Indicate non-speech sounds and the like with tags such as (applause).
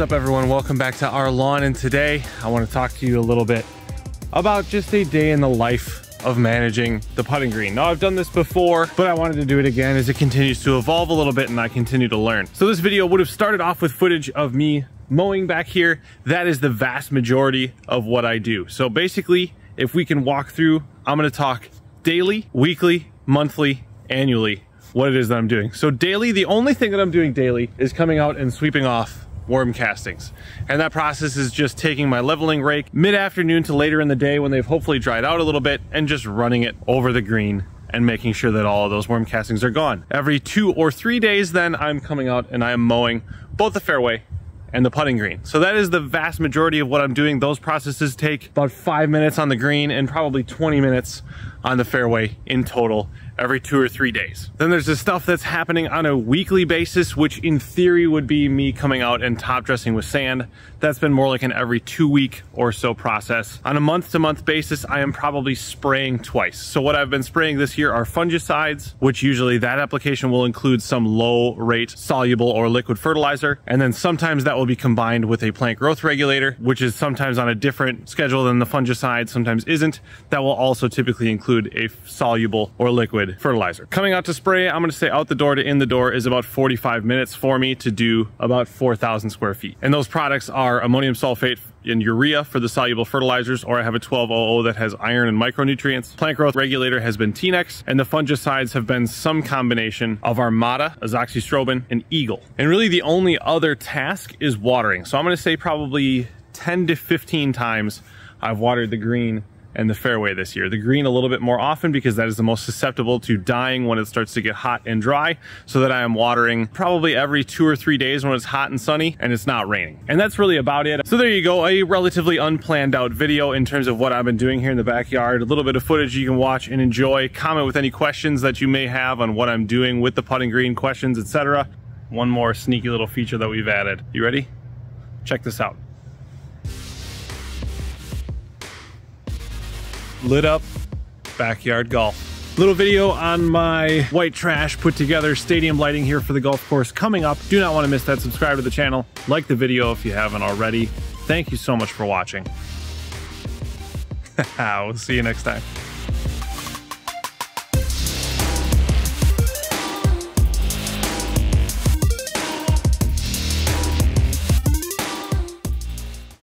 up everyone? Welcome back to our lawn and today I want to talk to you a little bit about just a day in the life of managing the putting green. Now I've done this before, but I wanted to do it again as it continues to evolve a little bit and I continue to learn. So this video would have started off with footage of me mowing back here. That is the vast majority of what I do. So basically, if we can walk through, I'm gonna talk daily, weekly, monthly, annually, what it is that I'm doing. So daily, the only thing that I'm doing daily is coming out and sweeping off worm castings. And that process is just taking my leveling rake mid-afternoon to later in the day when they've hopefully dried out a little bit and just running it over the green and making sure that all of those worm castings are gone. Every two or three days then I'm coming out and I am mowing both the fairway and the putting green. So that is the vast majority of what I'm doing. Those processes take about five minutes on the green and probably 20 minutes on the fairway in total every two or three days. Then there's the stuff that's happening on a weekly basis, which in theory would be me coming out and top dressing with sand. That's been more like an every two week or so process. On a month to month basis, I am probably spraying twice. So what I've been spraying this year are fungicides, which usually that application will include some low rate soluble or liquid fertilizer. And then sometimes that will be combined with a plant growth regulator, which is sometimes on a different schedule than the fungicide, sometimes isn't. That will also typically include a soluble or liquid liquid fertilizer. Coming out to spray, I'm gonna say out the door to in the door is about 45 minutes for me to do about 4,000 square feet. And those products are ammonium sulfate and urea for the soluble fertilizers, or I have a 1200 that has iron and micronutrients. Plant growth regulator has been T-Nex, and the fungicides have been some combination of Armada, azoxystrobin, and Eagle. And really the only other task is watering. So I'm gonna say probably 10 to 15 times I've watered the green and the fairway this year. The green a little bit more often because that is the most susceptible to dying when it starts to get hot and dry so that I am watering probably every two or three days when it's hot and sunny and it's not raining. And that's really about it. So there you go, a relatively unplanned out video in terms of what I've been doing here in the backyard. A little bit of footage you can watch and enjoy. Comment with any questions that you may have on what I'm doing with the putting green questions, etc. One more sneaky little feature that we've added. You ready? Check this out. Lit up backyard golf. Little video on my white trash put together stadium lighting here for the golf course coming up. Do not want to miss that. Subscribe to the channel. Like the video if you haven't already. Thank you so much for watching. (laughs) we'll see you next time.